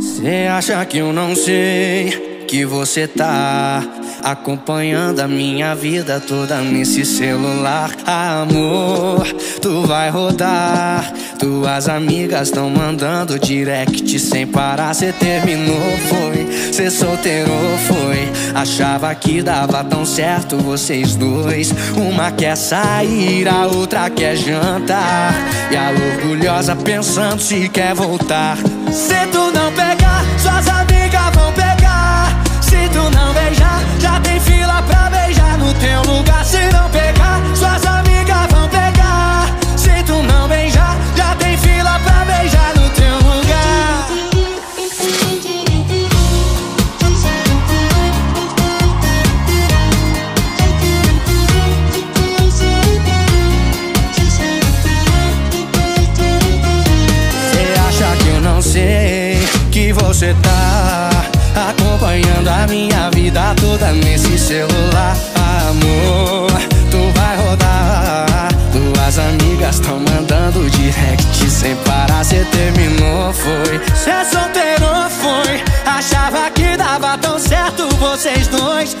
Cê acha que eu não sei que você tá acompanhando a minha vida toda nesse celular? Amor, tu vai rodar. Tuas amigas estão mandando direct sem parar. Cê terminou, foi? Cê solteiro, foi? Achava que dava tão certo vocês dois. Uma quer sair, a outra quer jantar. E a orgulhosa pensando se quer voltar. Tu você tá acompanhando a minha vida toda nesse celular? Amor, tu vai rodar. Tuas amigas tão mandando direct sem parar. Cê terminou, foi? Cê solteiro, foi? Achava que dava tão certo vocês dois.